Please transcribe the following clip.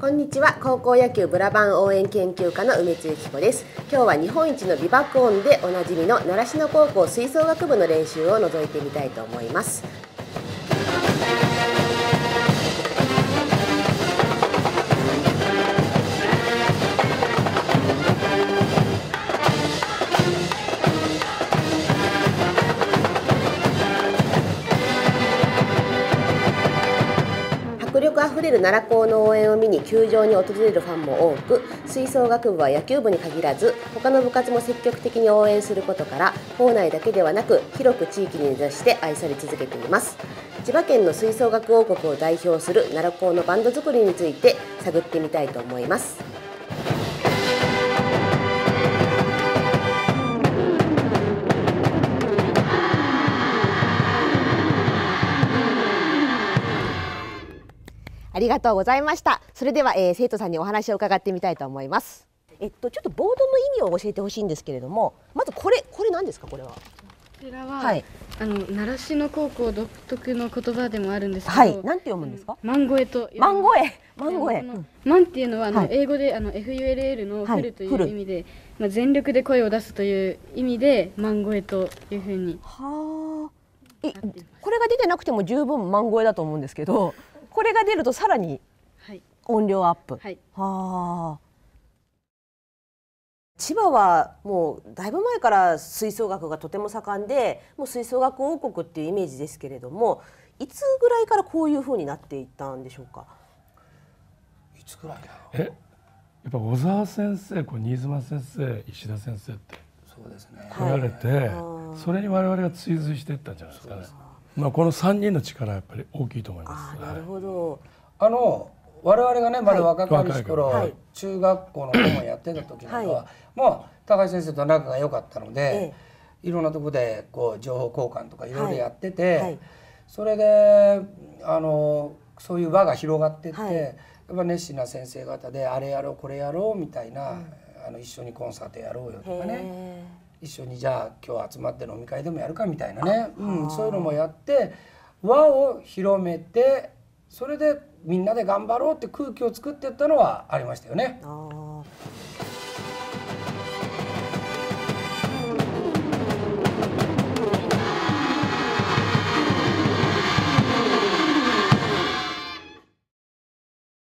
こんにちは。高校野球ブラバン応援研究家の梅津由紀子です。今日は日本一の美爆音でおなじみの習志野高校吹奏楽部の練習を覗いてみたいと思います。ふれる奈良校の応援を見に球場に訪れるファンも多く吹奏楽部は野球部に限らず他の部活も積極的に応援することから校内だけではなく広く地域に根ざして愛され続けています。千葉県の吹奏楽王国を代表する奈良校のバンド作りについて探ってみたいと思います。ありがとうございました。それでは、えー、生徒さんにお話を伺ってみたいと思います。えっとちょっとボードの意味を教えてほしいんですけれども、まずこれこれ何ですか？これは。こちらは、はいあの習志野高校独特の言葉でもあるんですけど、はい。なんて読むんですか？マンゴエとマンゴエマンゴエ。マンっていうのはあの、はい英語であの FULL のはいフルという意味で、まあ全力で声を出すという意味でマンゴエというふうにはあ。これが出てなくても十分マンゴエだと思うんですけど、これが出るとさらにはい。音量アップ。はい。はあ。千葉はもうだいぶ前から吹奏楽がとても盛んでもう吹奏楽王国っていうイメージですけれどもいつぐらいからこういうふうになっていったんでしょうか？いつぐらいだろう？え？やっぱ小沢先生こう新妻先生石田先生ってそうですね。来られて、ーそれに我々が追随していったんじゃないですかね。まあこの三人の力はやっぱり大きいと思います。ああなるほど、あの我々がねまだ若かりし頃、はい。中学校の顧問やってた時なんかは、もう高橋先生と仲が良かったので、いろんなとこでこう情報交換とかいろいろやってて、はい。はい。それであのそういう輪が広がってって、はい。やっぱ熱心な先生方であれやろうこれやろうみたいな、あの一緒にコンサートやろうよとかね。へ一緒にじゃあ今日集まって飲み会でもやるかみたいなね、うん、そういうのもやって輪を広めてそれでみんなで頑張ろうって空気を作っていったのはありましたよね